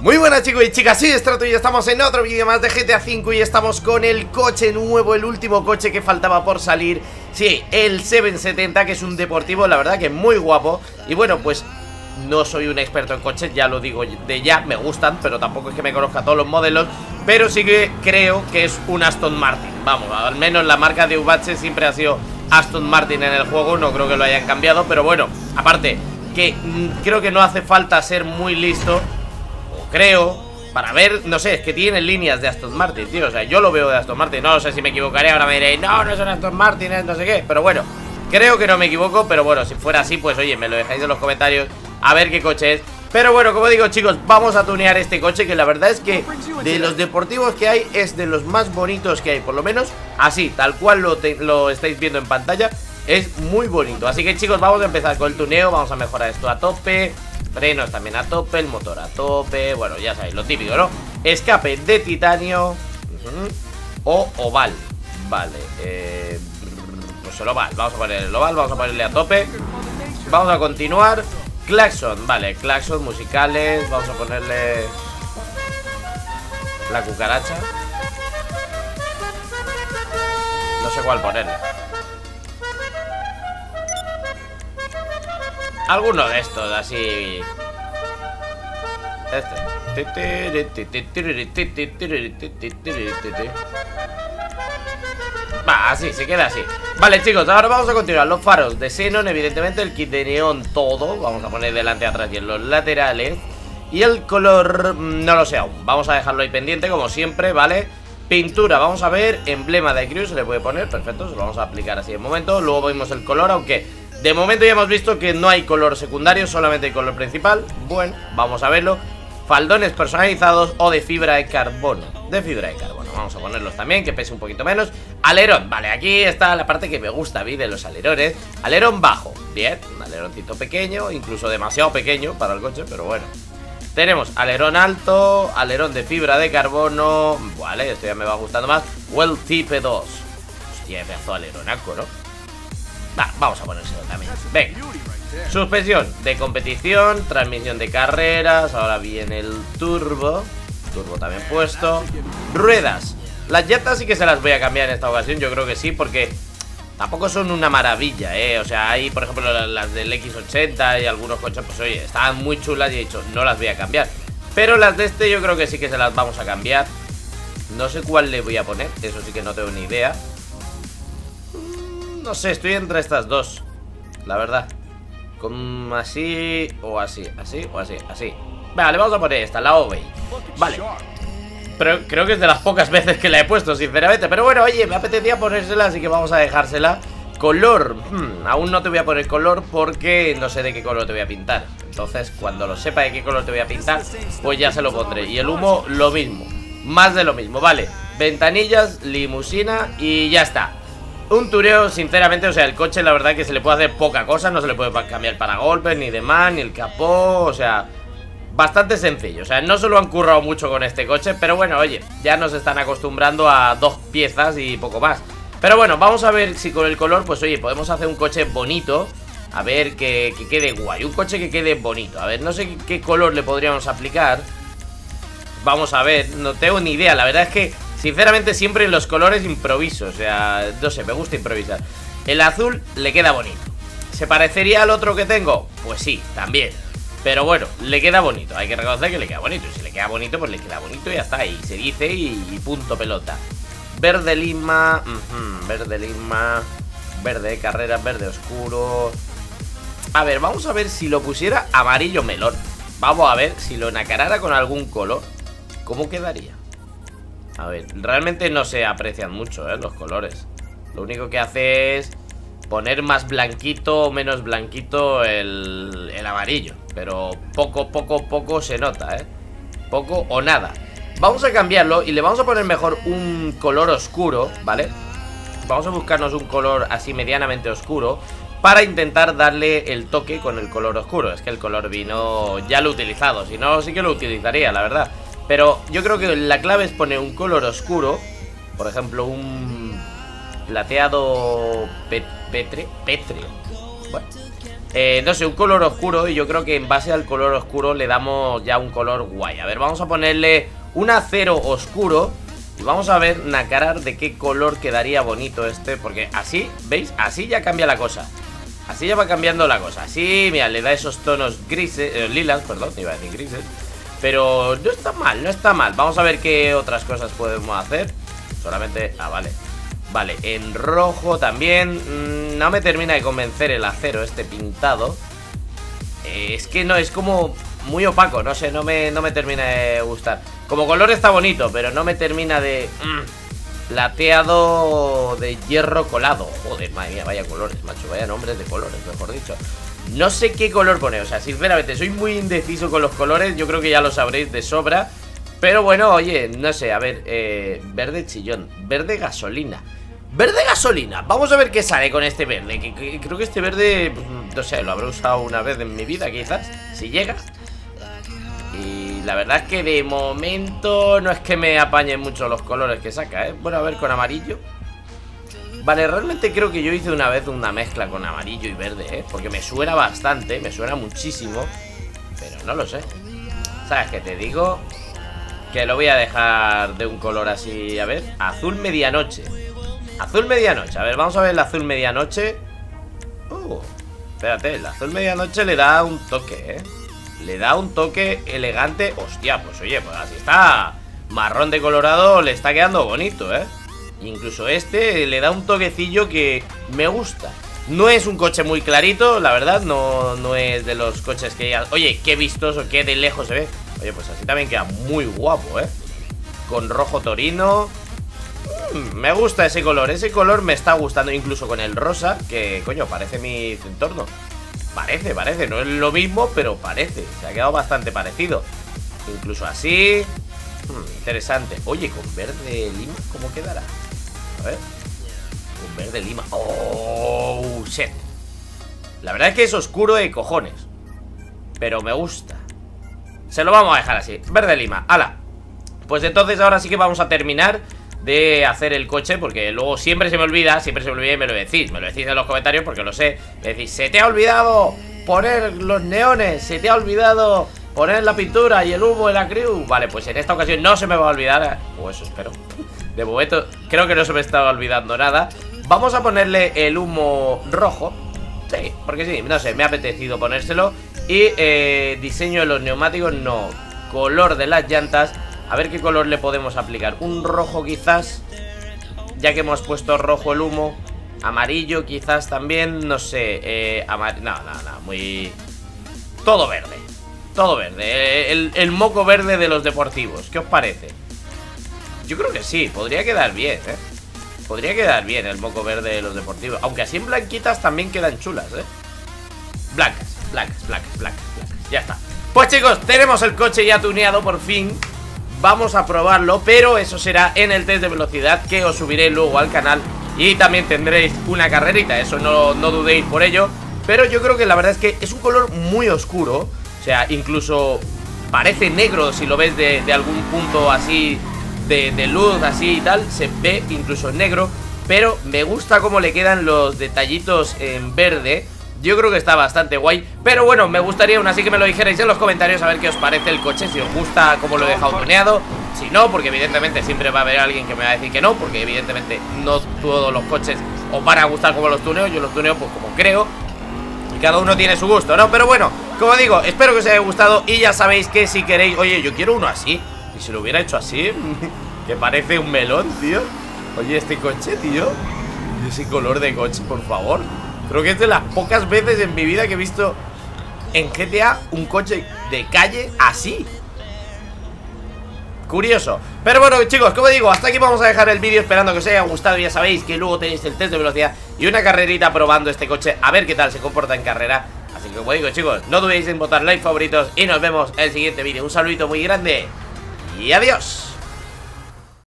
Muy buenas chicos y chicas, soy Strato y estamos en otro vídeo más de GTA V y estamos con el coche nuevo, el último coche que faltaba por salir. Sí, el 770 que es un deportivo, la verdad que muy guapo. Y bueno, pues no soy un experto en coches, ya lo digo de ya, me gustan, pero tampoco es que me conozca todos los modelos. Pero sí que creo que es un Aston Martin, vamos, al menos la marca de Ubache siempre ha sido Aston Martin en el juego, no creo que lo hayan cambiado Pero bueno, aparte, que mm, creo que no hace falta ser muy listo creo Para ver, no sé, es que tiene líneas de Aston Martin, tío O sea, yo lo veo de Aston Martin No sé si me equivocaré, ahora me diréis No, no son Aston Martin, no sé qué Pero bueno, creo que no me equivoco Pero bueno, si fuera así, pues oye, me lo dejáis en los comentarios A ver qué coche es. Pero bueno, como digo chicos, vamos a tunear este coche Que la verdad es que de los deportivos que hay Es de los más bonitos que hay Por lo menos así, tal cual lo, lo estáis viendo en pantalla Es muy bonito. Así que chicos, vamos a empezar con el tuneo Vamos a mejorar esto a tope Frenos también a tope, el motor a tope Bueno, ya sabéis, lo típico, ¿no? Escape de titanio O oval Vale, eh, Pues el oval, vamos a poner el oval Vamos a ponerle a tope. Vamos a continuar Claxon, vale, claxon musicales Vamos a ponerle La cucaracha. No sé cuál ponerle Alguno de estos, así. Este. Va, así, se queda así. Vale, chicos, ahora vamos a continuar. Los faros de xenon, evidentemente el kit de neón Todo, vamos a poner delante, atrás y en los laterales. Y el color, mm, no lo sé aún. Vamos a dejarlo ahí pendiente, como siempre, ¿vale? Pintura, vamos a ver, emblema de crew Se le puede poner, perfecto, se lo vamos a aplicar así de momento. Luego vemos el color, aunque de momento ya hemos visto que no hay color secundario, solamente hay color principal. Bueno, vamos a verlo. Faldones personalizados o de fibra de carbono. De fibra de carbono. Vamos a ponerlos también, que pese un poquito menos. Alerón, vale, aquí está la parte que me gusta a mí de los alerones. Alerón bajo, bien, un aleroncito pequeño, incluso demasiado pequeño para el coche, pero bueno. Tenemos alerón alto, alerón de fibra de carbono. Vale, esto ya me va gustando más. Well Tipe 2. Hostia, pedazo aleronaco, ¿no? Vamos a ponérselo también. Venga. Suspensión de competición Transmisión de carreras Ahora viene el turbo. Turbo también puesto. Ruedas. Las llantas sí que se las voy a cambiar en esta ocasión Yo creo que sí porque Tampoco son una maravilla, eh O sea, hay por ejemplo las del X80 Y algunos coches, pues oye, estaban muy chulas Y he dicho, no las voy a cambiar Pero las de este yo creo que sí que se las vamos a cambiar. No sé cuál le voy a poner Eso sí que no tengo ni idea no sé, estoy entre estas dos La verdad. Como así o así Así o así, así. Vale, vamos a poner esta, la OVEI Vale. Pero creo que es de las pocas veces que la he puesto, sinceramente. Pero bueno, oye, me apetecía ponérsela Así que vamos a dejársela. Color, hmm, aún no te voy a poner color porque no sé de qué color te voy a pintar. Entonces, cuando lo sepa de qué color te voy a pintar Pues ya se lo pondré. Y el humo, lo mismo. Más de lo mismo, vale. Ventanillas, limusina y ya está un tureo, sinceramente, o sea, el coche la verdad que se le puede hacer poca cosa No se le puede cambiar para golpes, ni demás, ni el capó, o sea Bastante sencillo, o sea, no se lo han currado mucho con este coche Pero bueno, oye, ya nos están acostumbrando a dos piezas y poco más. Pero bueno, vamos a ver si con el color, pues oye, podemos hacer un coche bonito A ver, que, que quede guay, un coche que quede bonito. A ver, no sé qué color le podríamos aplicar. Vamos a ver, no tengo ni idea, la verdad es que Sinceramente siempre en los colores improviso O sea, no sé, me gusta improvisar. El azul le queda bonito. ¿Se parecería al otro que tengo? Pues sí, también. Pero bueno, le queda bonito, hay que reconocer que le queda bonito. Y si le queda bonito, pues le queda bonito y ya está. Y se dice y, punto pelota. Verde lima, verde lima Verde de carreras, verde oscuro. A ver, vamos a ver si lo pusiera amarillo melón. Vamos a ver si lo nacarara con algún color. ¿Cómo quedaría? A ver, realmente no se aprecian mucho, ¿eh? Los colores Lo único que hace es poner más blanquito o menos blanquito el, el amarillo Pero poco, poco, poco se nota, ¿eh? Poco o nada Vamos a cambiarlo y le vamos a poner mejor un color oscuro, ¿vale? Vamos a buscarnos un color así medianamente oscuro para intentar darle el toque con el color oscuro. Es que el color vino ya lo he utilizado, si no sí que lo utilizaría, la verdad. Pero yo creo que la clave es poner un color oscuro. Por ejemplo, un plateado petre, pétreo. Bueno, eh, no sé, un color oscuro Y yo creo que en base al color oscuro le damos ya un color guay A ver, vamos a ponerle un acero oscuro y vamos a ver, Nakarar, de qué color quedaría bonito este Porque así, ¿veis? Así ya cambia la cosa Así ya va cambiando la cosa Así, mira, le da esos tonos grises eh, Lilas, perdón, iba a decir grises Pero no está mal, no está mal. Vamos a ver qué otras cosas podemos hacer. Solamente, ah, vale. Vale, en rojo también. Mm, No me termina de convencer el acero este pintado. Eh, Es que no, es como muy opaco No sé, no me, no me termina de gustar. Como color está bonito, pero no me termina de... Mm, plateado de hierro colado. Joder, madre mía, vaya colores, macho Vaya nombres de colores, mejor dicho No sé qué color poner, o sea, sinceramente Soy muy indeciso con los colores Yo creo que ya lo sabréis de sobra. Pero bueno, oye, no sé, a ver eh, Verde chillón, verde gasolina. Verde gasolina, vamos a ver qué sale con este verde que, Creo que este verde, pues, no sé, lo habré usado una vez en mi vida quizás Si llega. La verdad es que de momento no es que me apañen mucho los colores que saca, ¿eh? Bueno, a ver, con amarillo Vale, realmente creo que yo hice una vez una mezcla con amarillo y verde, ¿eh? Porque me suena bastante, me suena muchísimo Pero no lo sé ¿Sabes qué te digo? Que lo voy a dejar de un color así, a ver Azul medianoche Azul medianoche, a ver, vamos a ver el azul medianoche Uh, espérate, el azul medianoche le da un toque, ¿eh? Le da un toque elegante Hostia, pues oye, pues así está Marrón de colorado le está quedando bonito, ¿eh? Incluso este le da un toquecillo que me gusta. No es un coche muy clarito, la verdad No, no es de los coches que digan Oye, qué vistoso, qué de lejos se ve. Oye, pues así también queda muy guapo, ¿eh? Con rojo torino. Mm, Me gusta ese color, ese color me está gustando Incluso con el rosa, que coño, parece mi entorno. Parece, parece, no es lo mismo, pero parece Se ha quedado bastante parecido. Incluso así hmm, Interesante. Oye, con verde lima, ¿cómo quedará? A ver. Con verde lima. Oh, shit. La verdad es que es oscuro de cojones Pero me gusta. Se lo vamos a dejar así. Verde lima, ala. Pues entonces ahora sí que vamos a terminar de hacer el coche Porque luego siempre se me olvida Siempre se me olvida y me lo decís. Me lo decís en los comentarios porque lo sé. Me decís, se te ha olvidado poner los neones Se te ha olvidado poner la pintura y el humo de la crew Vale, pues en esta ocasión no se me va a olvidar. O eso espero De momento creo que no se me estaba olvidando nada. Vamos a ponerle el humo rojo. Sí, porque sí, no sé, me ha apetecido ponérselo. Y eh, diseño de los neumáticos no. Color de las llantas. A ver qué color le podemos aplicar. Un rojo quizás Ya que hemos puesto rojo el humo. Amarillo quizás también No sé eh, No, no, no Muy... Todo verde Todo verde. El, el, moco verde de los deportivos ¿Qué os parece? Yo creo que sí Podría quedar bien, ¿eh? Podría quedar bien el moco verde de los deportivos. Aunque así en blanquitas también quedan chulas, ¿eh? Blancas, blancas, blancas, blancas, blancas. Ya está. Pues chicos, tenemos el coche ya tuneado por fin. Vamos a probarlo, pero eso será en el test de velocidad que os subiré luego al canal. Y también tendréis una carrerita, eso no, no dudéis por ello. Pero yo creo que la verdad es que es un color muy oscuro. O sea, incluso parece negro si lo ves de, algún punto así de, luz así y tal Se ve incluso negro Pero me gusta cómo le quedan los detallitos en verde yo creo que está bastante guay Pero bueno, me gustaría aún así que me lo dijerais en los comentarios A ver qué os parece el coche, si os gusta cómo lo he dejado tuneado Si no, porque evidentemente siempre va a haber alguien que me va a decir que no Porque evidentemente no todos los coches os van a gustar como los tuneo Yo los tuneo pues como creo Y cada uno tiene su gusto, ¿no? Pero bueno, como digo, espero que os haya gustado Y ya sabéis que si queréis, oye, yo quiero uno así Y si lo hubiera hecho así Que parece un melón, tío. Oye, este coche, tío. Ese color de coche, por favor. Creo que es de las pocas veces en mi vida que he visto en GTA un coche de calle así. Curioso. Pero bueno chicos, como digo, hasta aquí vamos a dejar el vídeo Esperando que os haya gustado, ya sabéis que luego tenéis el test de velocidad Y una carrerita probando este coche A ver qué tal se comporta en carrera. Así que como digo chicos, no dudéis en votar like favoritos Y nos vemos en el siguiente vídeo. Un saludito muy grande Y adiós